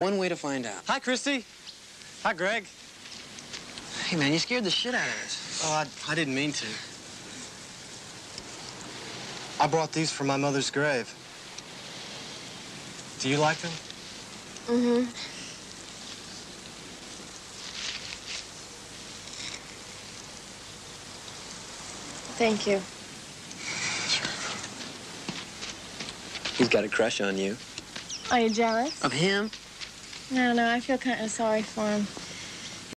One way to find out. Hi, Christy. Hi, Greg. Hey, man, you scared the shit out of us. Oh, I, I didn't mean to. I brought these for my mother's grave. Do you like them? Mm-hmm. Thank you. He's got a crush on you. Are you jealous? Of him? No, no, I feel kind of sorry for him.